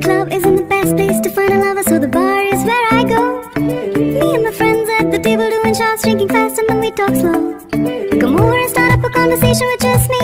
club isn't the best place to find a lover, so the bar is where I go. Me and my friends at the table doing shots, drinking fast, and then we talk slow. Come over and start up a conversation with just me.